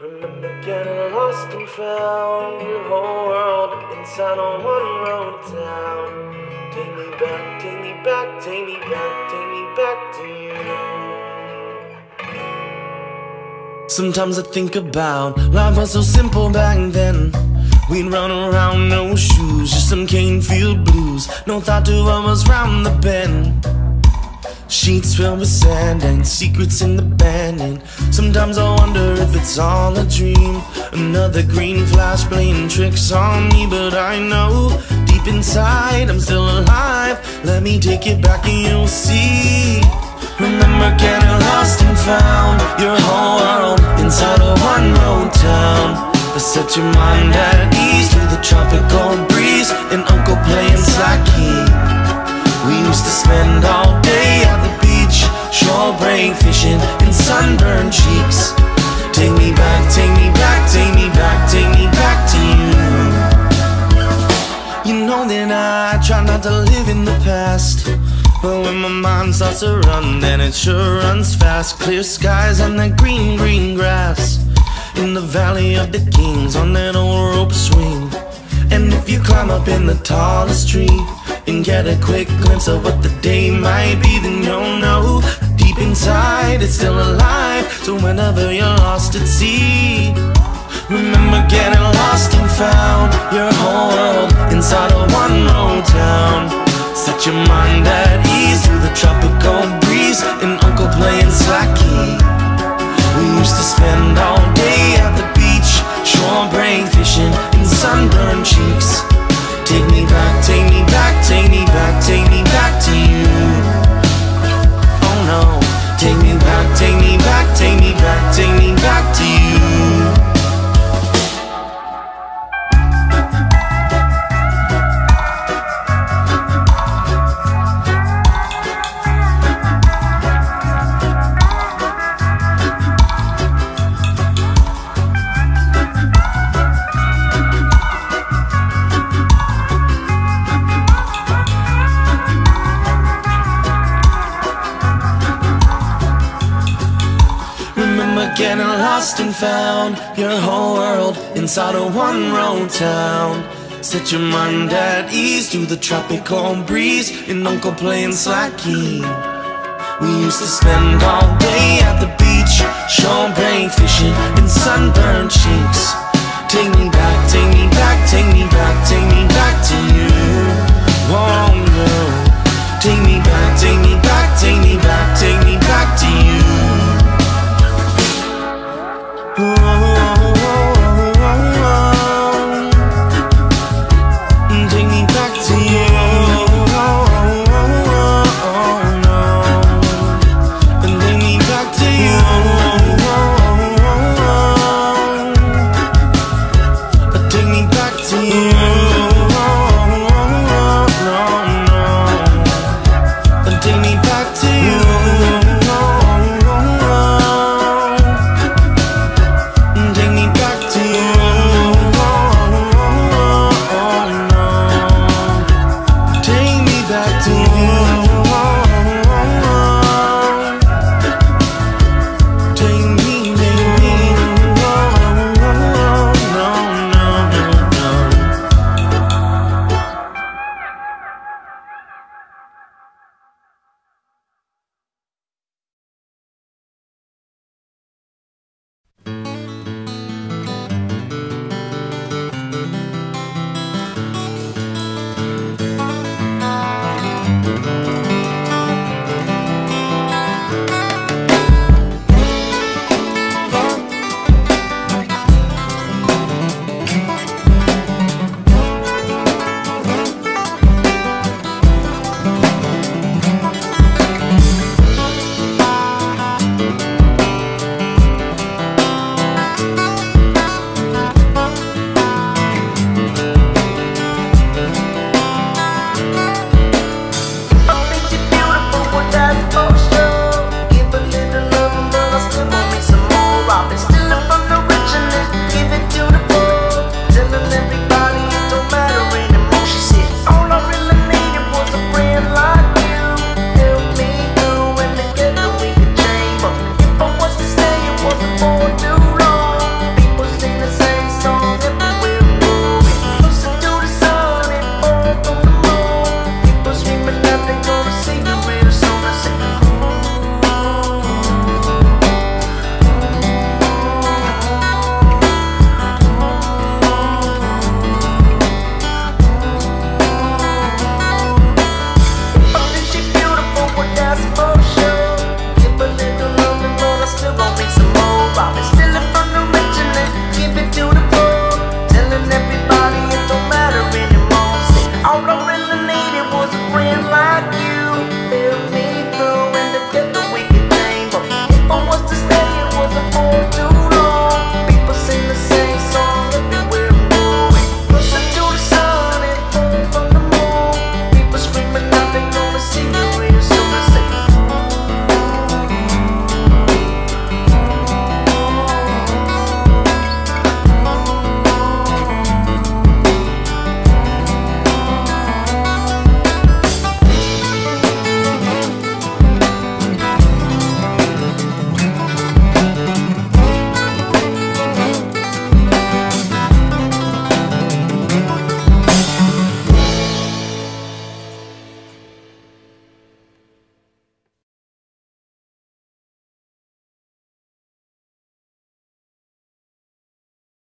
Remember getting lost and found your whole world inside a one road town. Take me back, take me back, take me back, take me back to you. Sometimes I think about life was so simple back then. We'd run around, no shoes, just some cane field blues. No thought to what was round the bend. Sheets filled with sand and secrets in the band. And sometimes I wonder if it's all a dream. Another green flash playing tricks on me, but I know deep inside I'm still alive. Let me take it back and you'll see. Remember getting lost and found your whole world inside a one road town. But set your mind at ease to the starts to run, then it sure runs fast. Clear skies and that green, green grass. In the valley of the kings on that old rope swing. And if you climb up in the tallest tree and get a quick glimpse of what the day might be, then you'll know deep inside it's still alive. So whenever you're lost at sea, remember getting lost and found your whole world inside a one road town. Set your mind at tropical breeze and Uncle playing slack key. We used to spend all day at the beach, shore break fishing in sunburned cheeks. Getting lost and found your whole world inside a one road town. Set your mind at ease to the tropical breeze and Uncle playing slack key. We used to spend all day at the beach, break fishing in sunburned cheeks. Take me back, take me back, take me back, take me